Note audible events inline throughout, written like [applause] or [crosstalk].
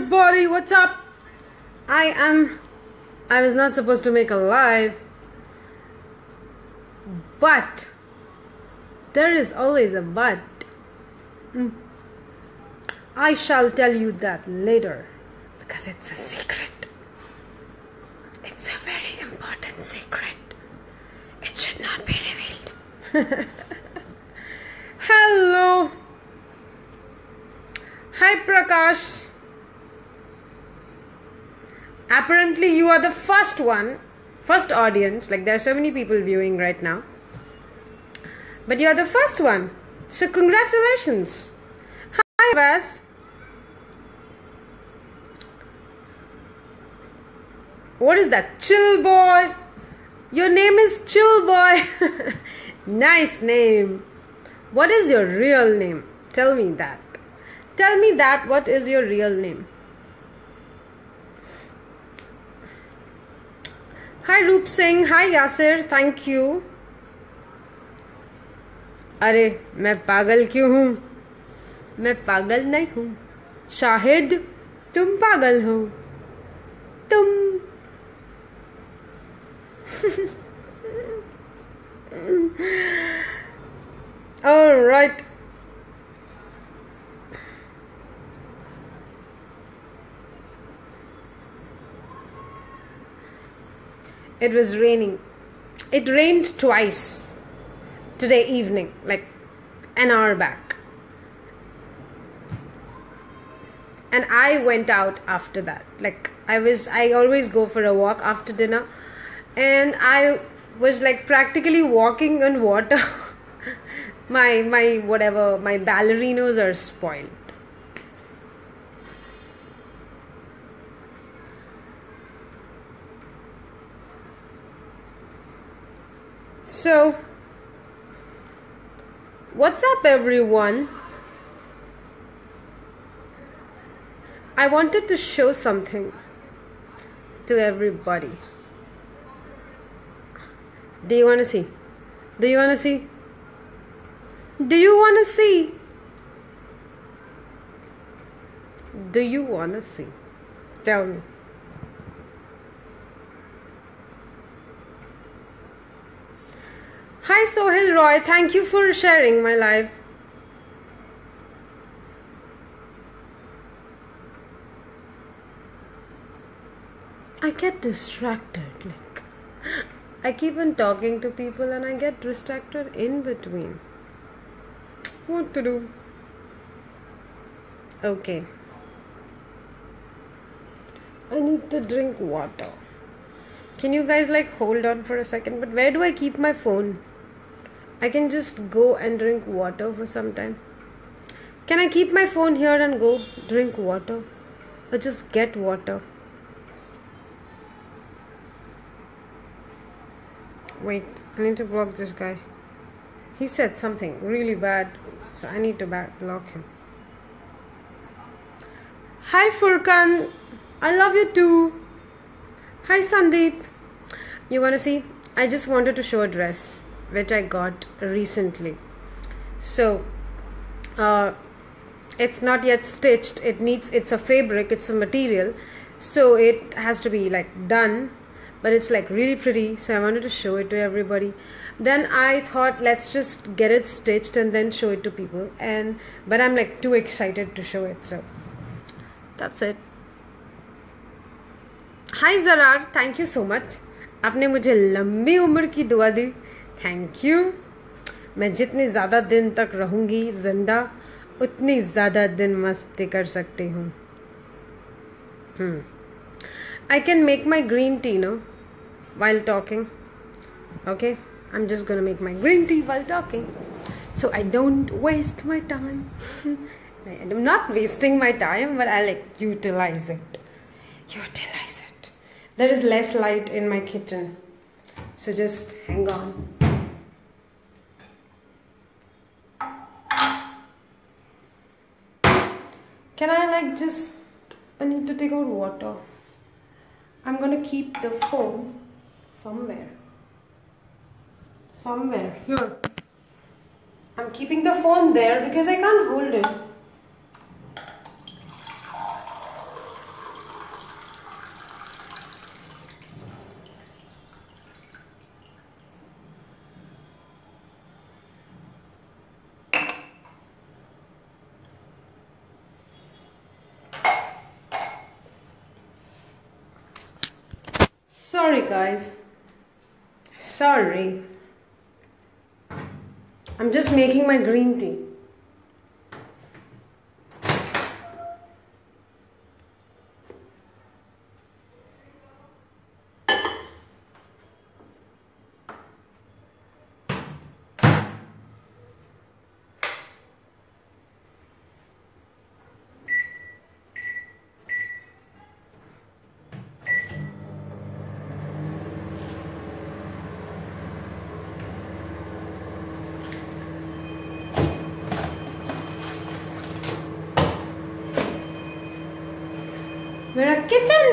everybody, what's up? I am. I was not supposed to make a live, but there is always a but. Mm. I shall tell you that later because it's a secret. It's a very important secret. It should not be revealed. [laughs] Hello. Hi Prakash. Apparently, you are the first one, first audience. Like, there are so many people viewing right now. But you are the first one. So, congratulations. Hi, Bas. What is that? Chill boy. Your name is Chill boy. [laughs] nice name. What is your real name? Tell me that. Tell me that. What is your real name? Hi Roop Singh hi Yasir thank you अरे, मैं पागल क्यों हूँ? मैं पागल नहीं हूँ। शाहिद, तुम पागल हो। तुम। [laughs] Right It was raining. It rained twice today evening, like an hour back. And I went out after that. Like I was I always go for a walk after dinner and I was like practically walking on water. [laughs] my my whatever my ballerinos are spoiled. So, what's up, everyone? I wanted to show something to everybody. Do you want to see? Do you want to see? Do you want to see? Do you want to see? Tell me. Hi Sohil Roy, thank you for sharing my live. I get distracted. Like, [gasps] I keep on talking to people and I get distracted in between. What to do? Okay. I need to drink water. Can you guys like hold on for a second? But where do I keep my phone? I can just go and drink water for some time. Can I keep my phone here and go drink water? Or just get water? Wait, I need to block this guy. He said something really bad, so I need to block him. Hi Furkan, I love you too. Hi Sandeep. You wanna see? I just wanted to show a dress which I got recently. So, uh, it's not yet stitched. It needs. It's a fabric. It's a material, so it has to be like done but it's like really pretty so i wanted to show it to everybody then i thought let's just get it stitched and then show it to people and but i'm like too excited to show it so that's it hi Zarar thank you so much आपने मुझे लंबी उम्र की दुआ दी thank you मैं जितनी ज़्यादा दिन तक रहूँगी ज़िंदा, उतनी ज़्यादा दिन मस्ती कर सकती हूँ। I can make my green tea no while talking okay I am just gonna make my green tea while talking so I don't waste my time I am not wasting my time but I like utilize it utilize it there is less light in my kitchen so just hang on can i like just i need to take out water. I'm gonna keep the phone somewhere. Somewhere. Here. I'm keeping the phone there because I can't hold it Sorry, guys. Sorry. I'm just making my green tea. Kitchen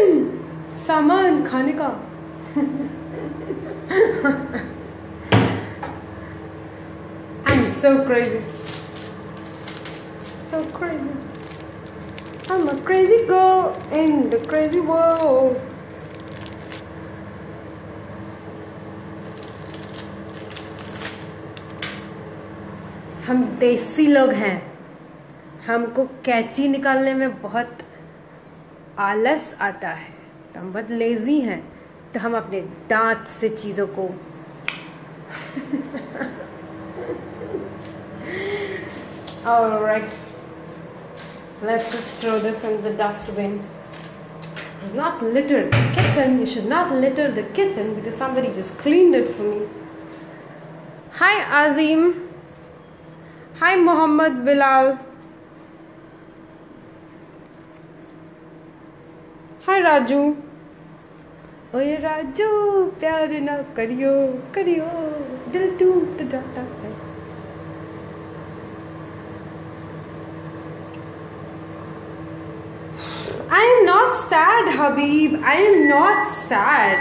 सामान खाने का I'm so crazy. So crazy. I'm a crazy girl in the crazy world. हम देसी लोग हैं हमको कैची निकालने में बहुत आलस आता है तो हम बहुत लेजी हैं तो हम अपने दांत से चीज़ों को All right. Let's just throw this in the dustbin. It's not litter the kitchen. You should not litter the kitchen because somebody just cleaned it for me. Hi Azim. Hi Mohammed Bilal. Hi Raju. ओए राजू प्यार ना करियो करियो दिल टूट जाता है I am not sad, Habib. I am not sad.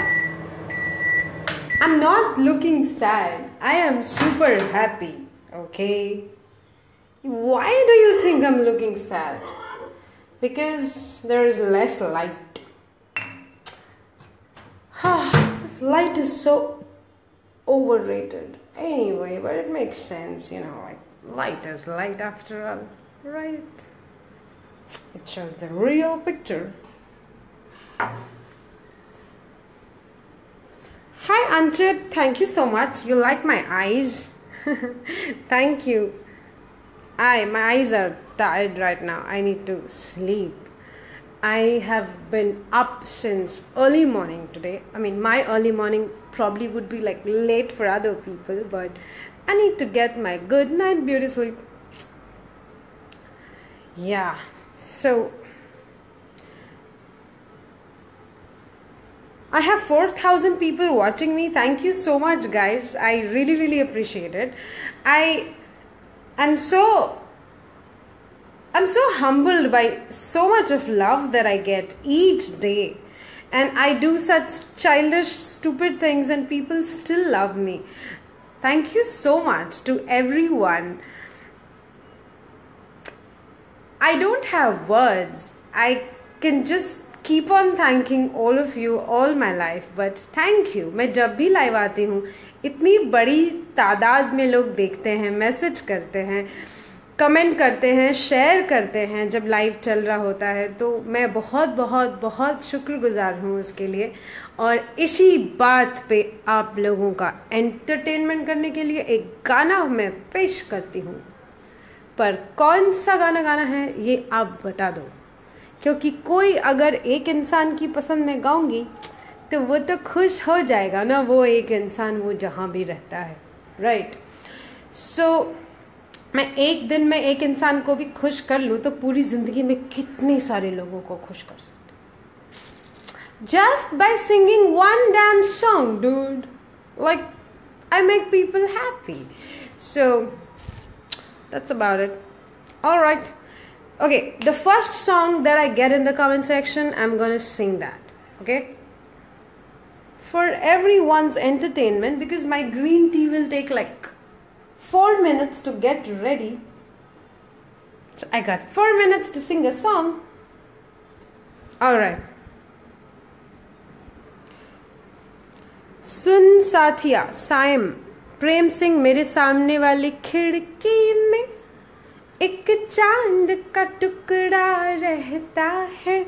I'm not looking sad. I am super happy. Okay. Why do you think I'm looking sad? Because there is less light. light is so overrated. Anyway, but it makes sense, you know, like light is light after all, right? It shows the real picture. Hi Anchit, thank you so much. You like my eyes? [laughs] thank you. I my eyes are tired right now. I need to sleep. I have been up since early morning today. I mean, my early morning probably would be like late for other people, but I need to get my good night beauty sleep. Yeah. So I have 4000 people watching me. Thank you so much guys. I really really appreciate it. I am so I'm so humbled by so much of love that I get each day. And I do such childish, stupid things, and people still love me. Thank you so much to everyone. I don't have words. I can just keep on thanking all of you all my life. But thank you. मैं जब भी live आती हूँ इतनी बड़ी तादाद में लोग देखते हैं मैसेज करते हैं कमेंट करते हैं शेयर करते हैं जब लाइव चल रहा होता है तो मैं बहुत बहुत बहुत शुक्रगुजार हूँ उसके लिए। और इसी बात पे आप लोगों का एंटरटेनमेंट करने के लिए एक गाना मैं पेश करती हूँ। पर कौन सा गाना गाना है ये आप बता दो। क्योंकि कोई अगर एक इंसान की पसंद में गाऊँगी तो वो तो खुश हो जाएगा ना वो एक इंसान वो जहाँ भी रहता है राइट right? सो so, मैं एक दिन में एक इंसान को भी खुश कर लूँ तो पूरी ज़िंदगी में कितने सारे लोगों को खुश कर सकते just by singing one damn song dude like I make people happy so that's about it all right okay the first song that i get in the comment section i'm gonna sing that okay for everyone's entertainment because my green tea will take like four minutes to get ready so i got four minutes to sing a song all right सुन साथिया साइम प्रेम सिंह मेरे सामने वाली खिड़की में एक चाँद का टुकड़ा रहता है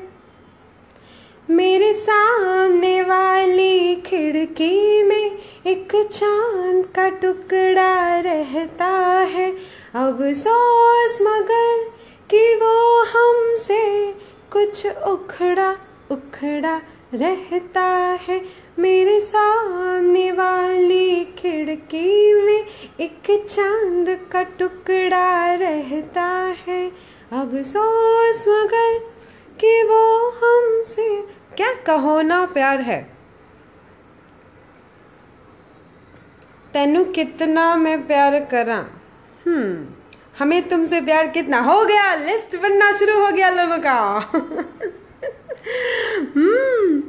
मेरे सामने वाली खिड़की में एक चाँद का टुकड़ा रहता है। अब सोच मगर कि वो हमसे कुछ उखड़ा उखड़ा रहता है। मेरे सामने वाली खिड़की में एक चाँद का टुकड़ा रहता है। अब सोच मगर कि वो हमसे क्या कहो ना प्यार है? तेनू कितना मैं प्यार करा। हम्म हमें तुमसे प्यार कितना हो गया? लिस्ट बनना शुरू हो गया लोगों का। [laughs] हम्म।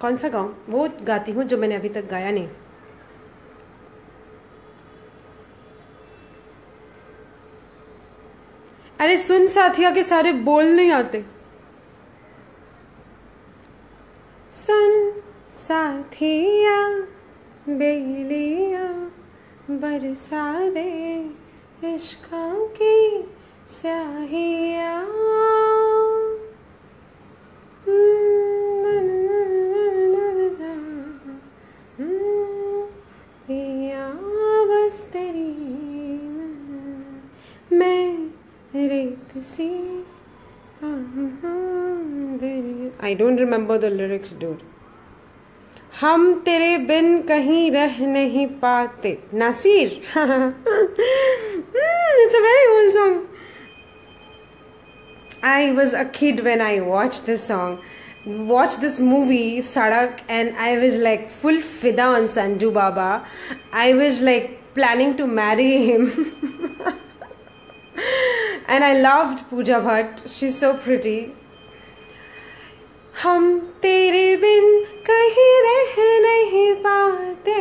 कौन सा गाऊं? वो गाती हूँ जो मैंने अभी तक गाया नहीं। अरे सुन साथिया के सारे बोल नहीं आते। सुन साथिया, बेलिया बरसा दे इश्कों की स्याहिया। बस see. I don't remember the lyrics, dude. हम तेरे बिन कहीं रह नहीं पाते Nasir it's a very old song I was a kid when I watch this song watch this movie Sadak and I was like full फिदा on Sanju Baba I was like planning to marry him and I loved Pooja Bhatt. She's so pretty. हम तेरे बिन कहीं रह नहीं पाते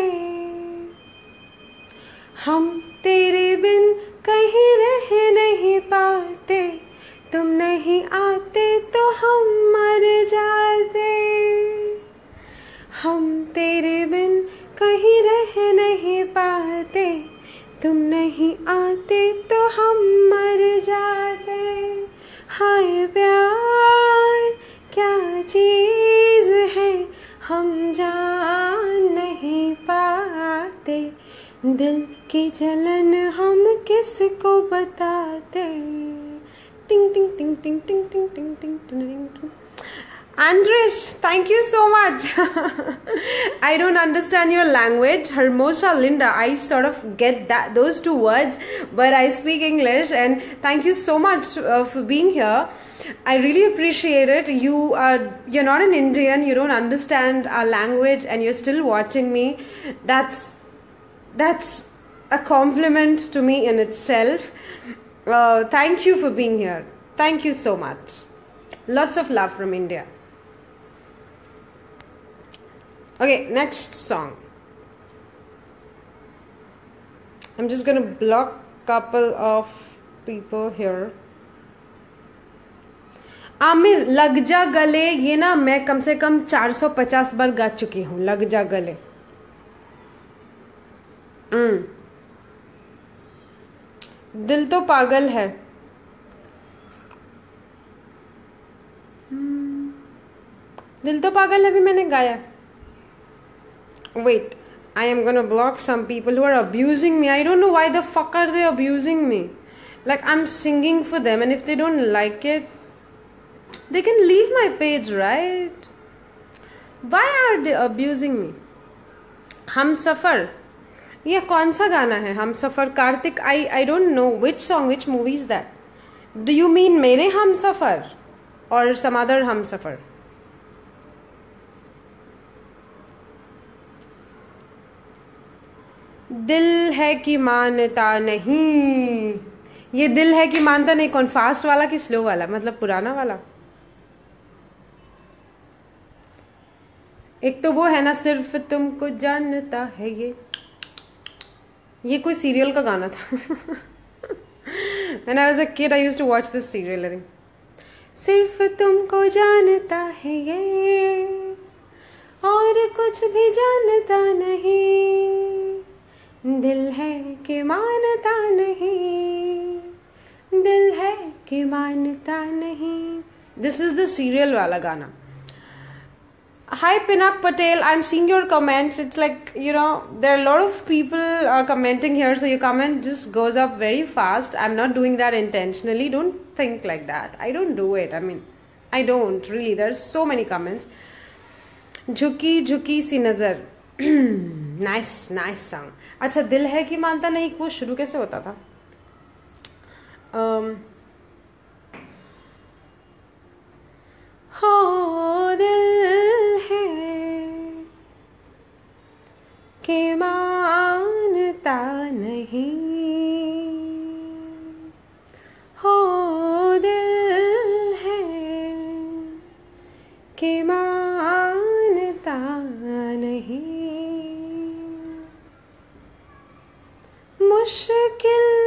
हम तेरे बिन कहीं रह नहीं पाते तुम नहीं आते तो हम मर जाते हम तेरे बिन कहीं रह नहीं पाते तुम नहीं आते दिल की जलन हम किसको बताते टिंग टिंग टिंग टिंग टिंग टिंग टिंग टिंग टिंग टिंग Andres, thank you so much. I don't understand your language. Hermosa Linda, I sort of get that those two words, but I speak English and thank you so much uh, for being here. I really appreciate it. You are you're not an Indian, you don't understand our language and you're still watching me. That's that's a compliment to me in itself. Uh, thank you for being here. Thank you so much. Lots of love from India. Okay, next song. I'm just gonna block couple of people here. Aamir लग जा गले ये ना मैं कम से कम 450 बार गा चुकी हूँ लग जा गले हम्म दिल तो पागल है। दिल तो पागल है भी मैंने गाया। Wait I am gonna block some people who are abusing me I don't know why the fuck are they abusing me like I am singing for them and if they don't like it they can leave my page right why are they abusing me Humsafar. ये कौन सा गाना है? Humsafar, Kartik I I don't know which song which movie is that do you mean मेरे हम सफ़र और समादर हम सफ़र? दिल है कि मानता नहीं। ये दिल है कि मानता नहीं कौन? फास्ट वाला कि स्लो वाला? मतलब पुराना वाला? एक तो वो है ना, सिर्फ़ तुमको जानता है ये। ये कोई सीरियल का गाना था I was a kid, I used to watch this serial. I think. सिर्फ़ तुमको जानता है ये और कुछ भी जानता नहीं दिल है कि मानता नहीं दिल है कि मानता नहीं दिस इज़ द सीरियल वाला गाना Hi Pinak Patel, I'm seeing your comments. It's like, you know, there are a lot of people uh, commenting here, so your comment just goes up very fast. I'm not doing that intentionally. Don't think like that. I don't do it. I mean, I don't really. There's so many comments. झुकी झुकी सी नज़र nice nice song अच्छा दिल है कि मानता नहीं वो शुरू कैसे होता था um, हो मुश्किल